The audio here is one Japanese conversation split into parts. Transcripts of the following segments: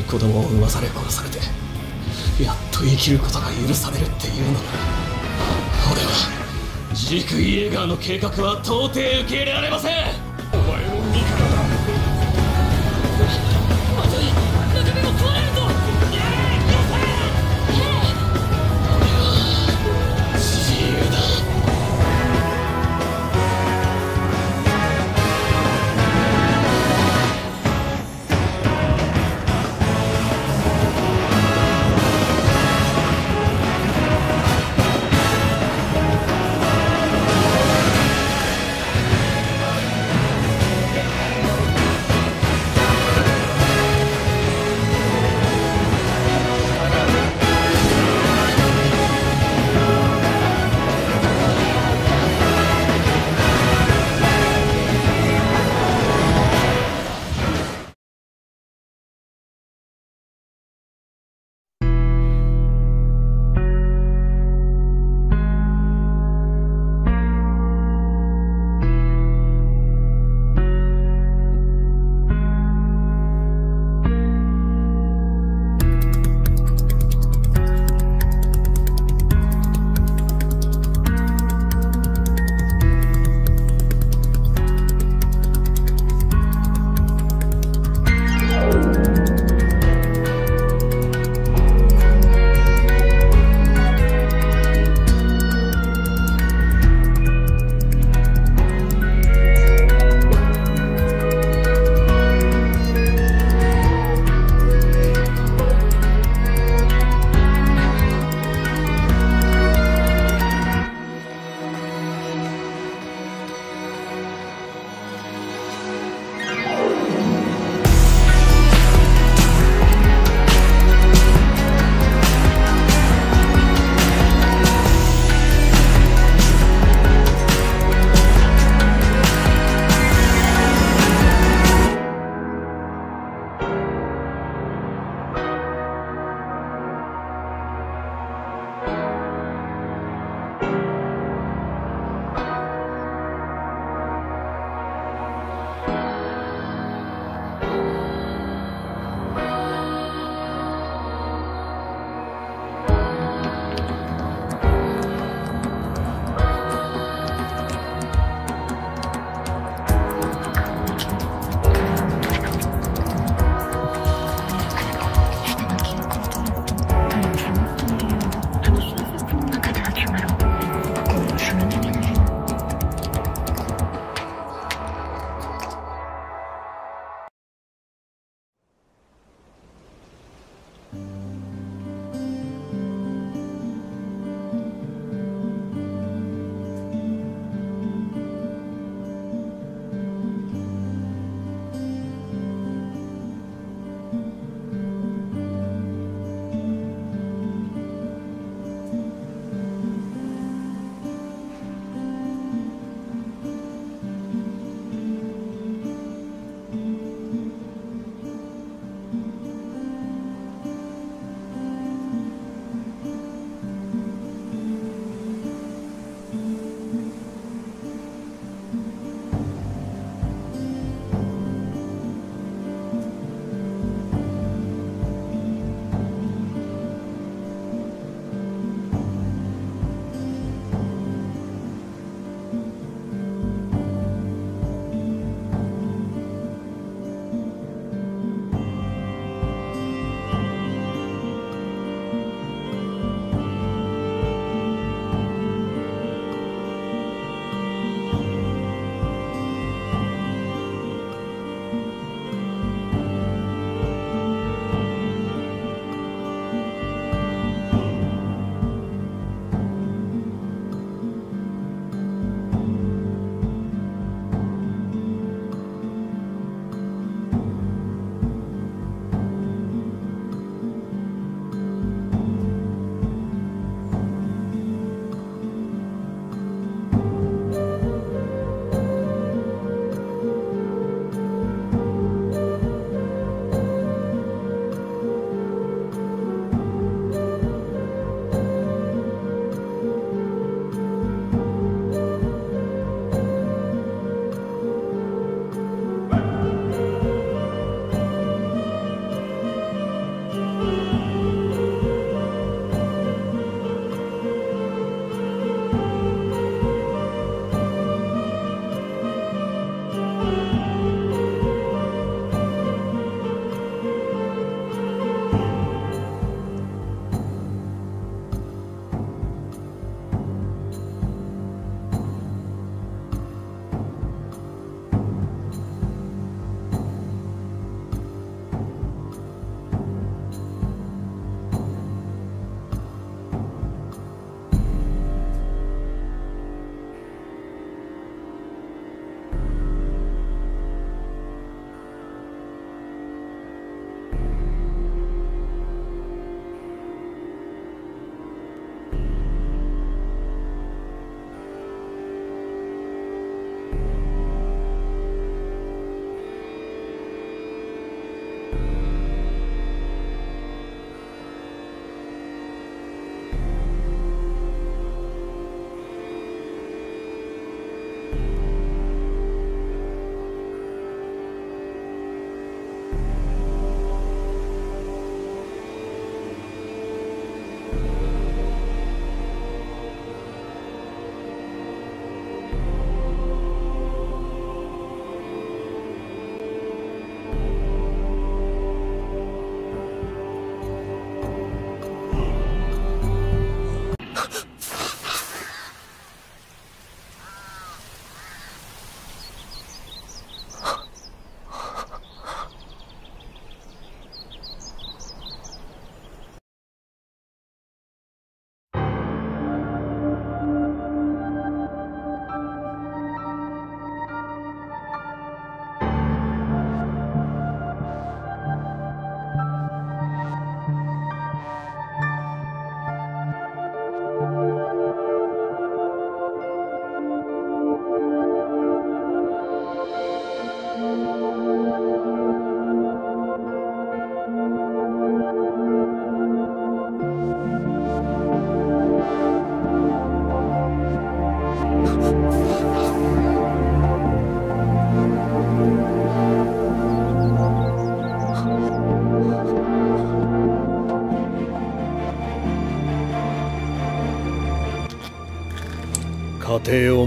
に子供を産まされ殺されてやっと生きることが許されるっていうのなら俺はジーク・イエーガーの計画は到底受け入れられません。お前も見から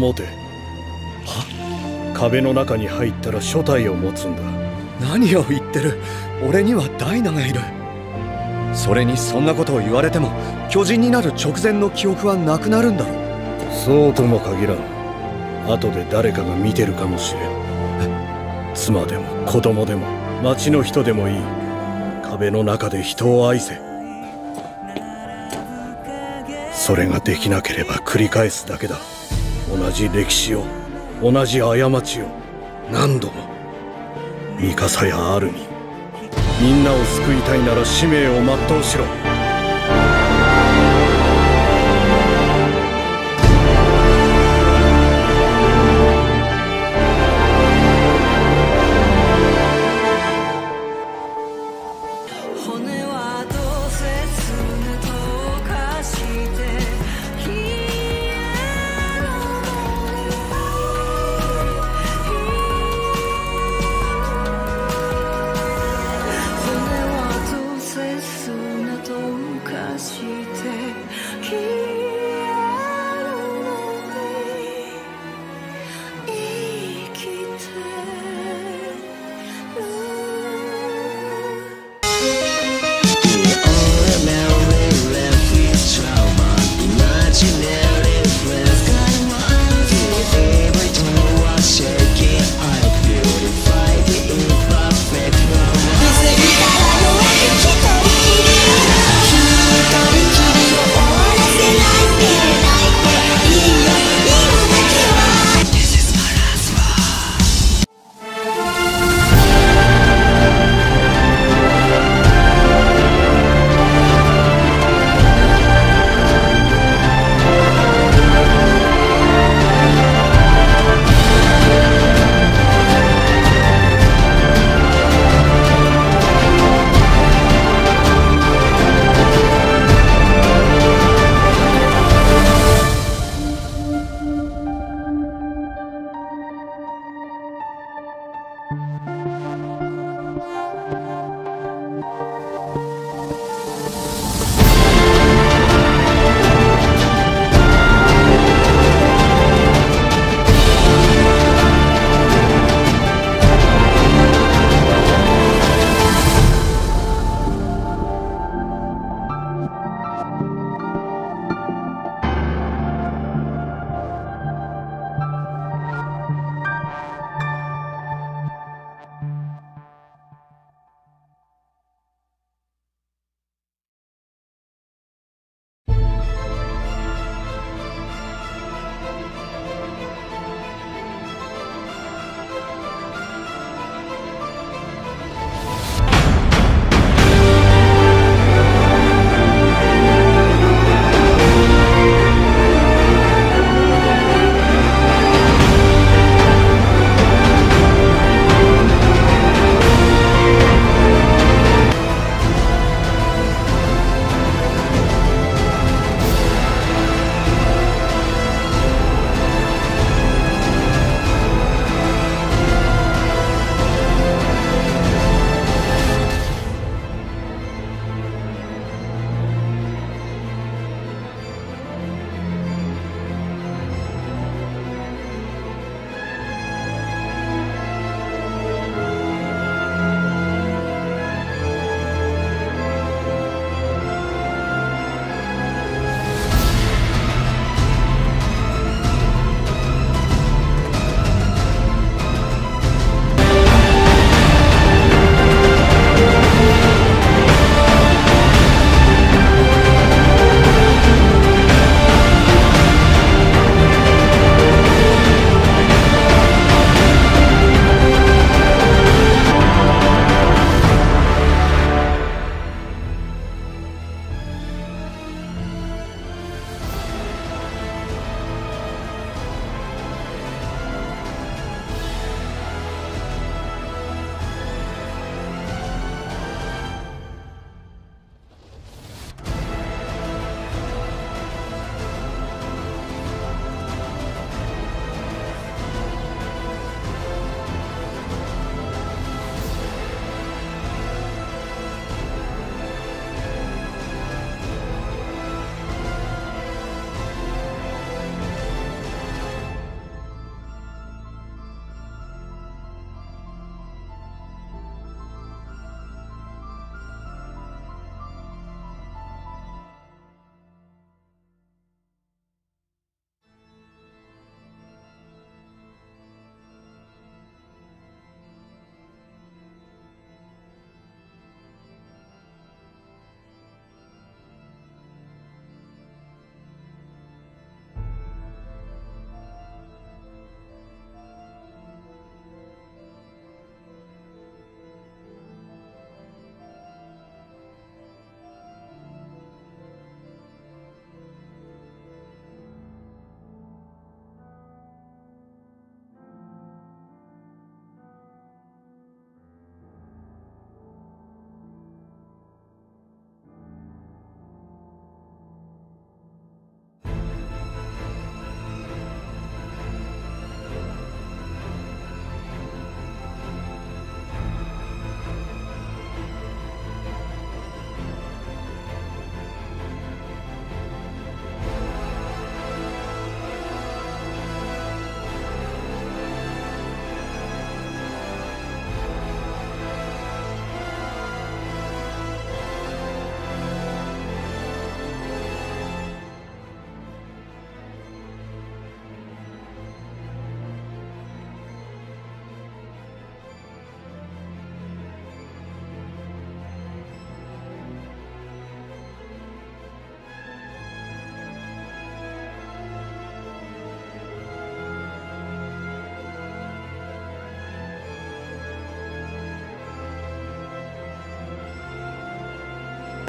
持て。は？壁の中に入ったら初体を持つんだ。何を言ってる？俺にはダイナがいる。それにそんなことを言われても巨人になる直前の記憶はなくなるんだろそうとも限らん。後で誰かが見てるかもしれん。妻でも子供でも町の人でもいい。壁の中で人を愛せ。それができなければ繰り返すだけだ同じ歴史を同じ過ちを何度もミカサやアルミみんなを救いたいなら使命を全うしろ。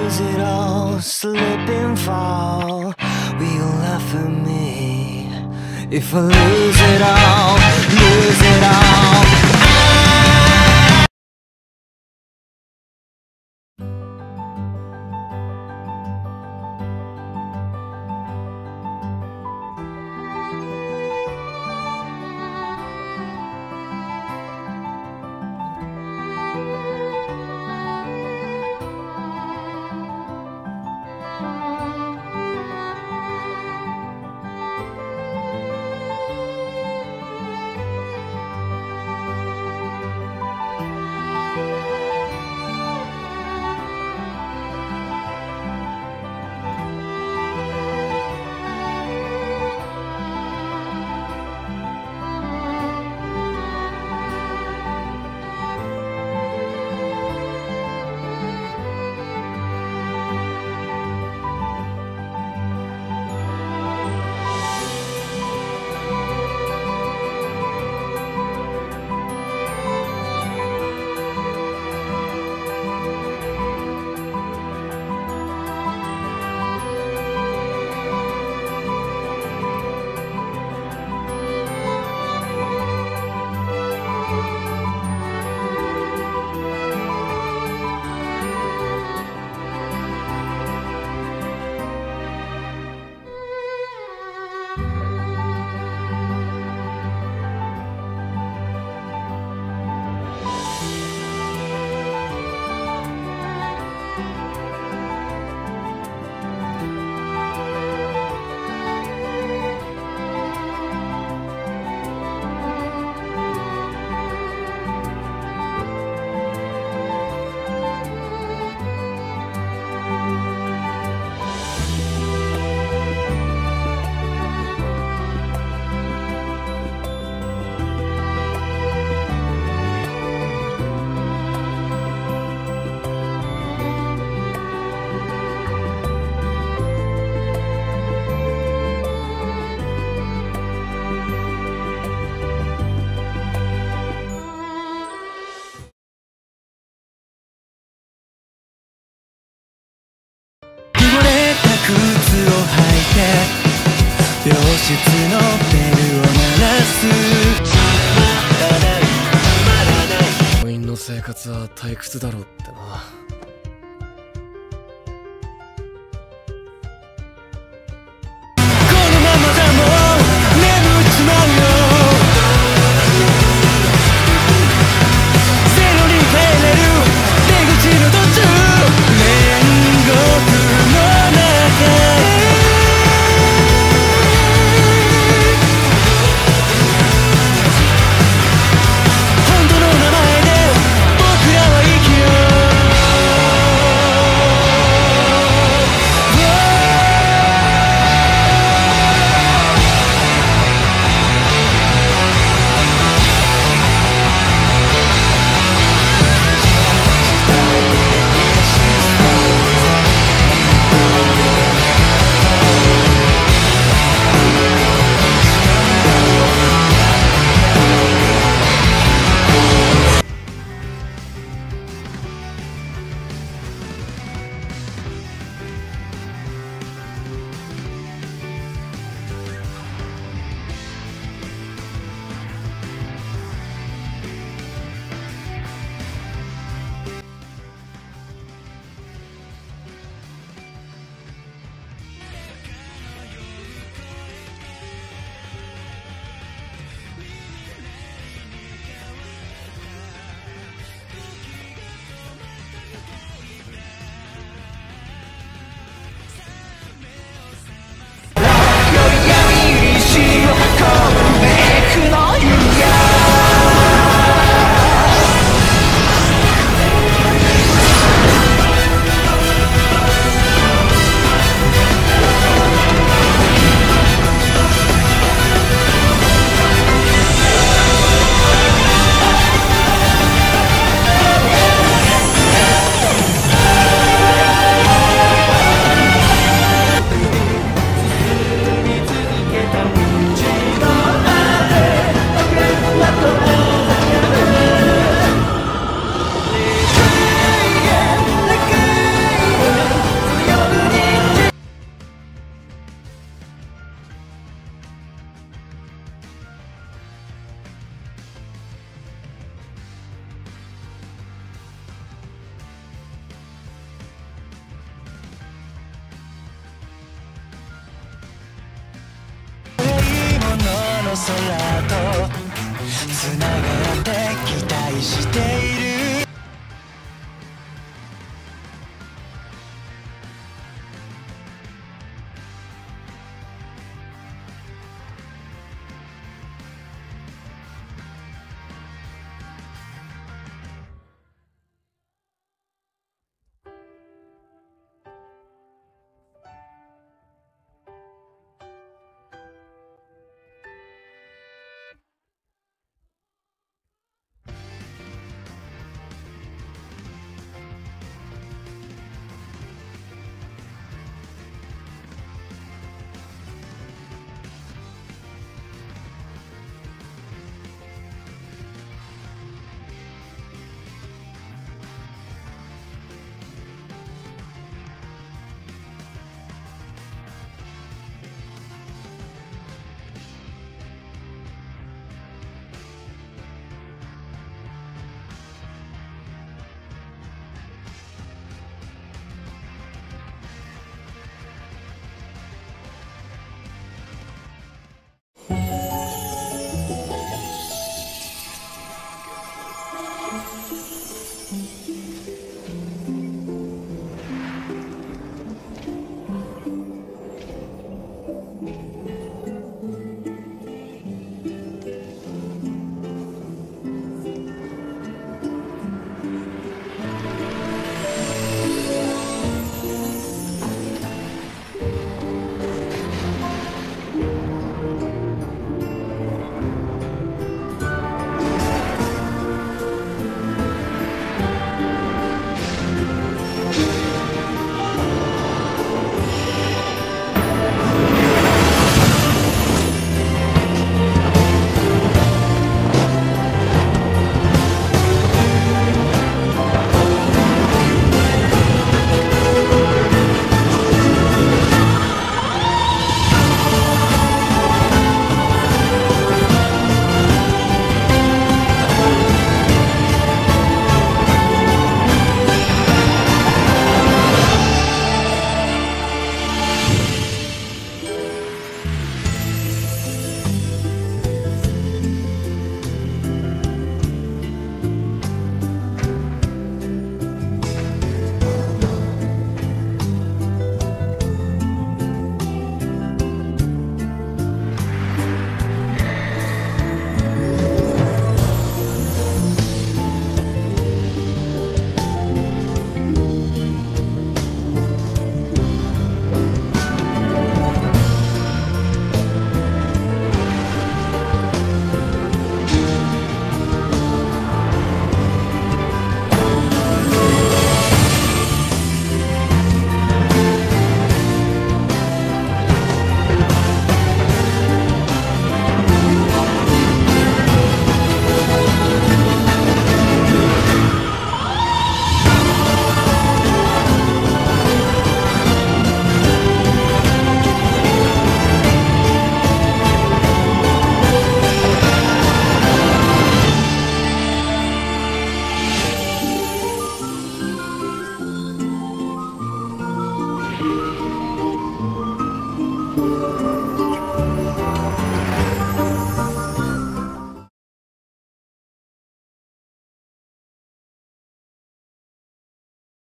Lose it all, slip and fall. Will you laugh at me if I lose it all? Lose it all. て病室のベルを鳴らす。たまらないたまらない病院の生活は退屈だろうってな。